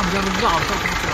他们家不知道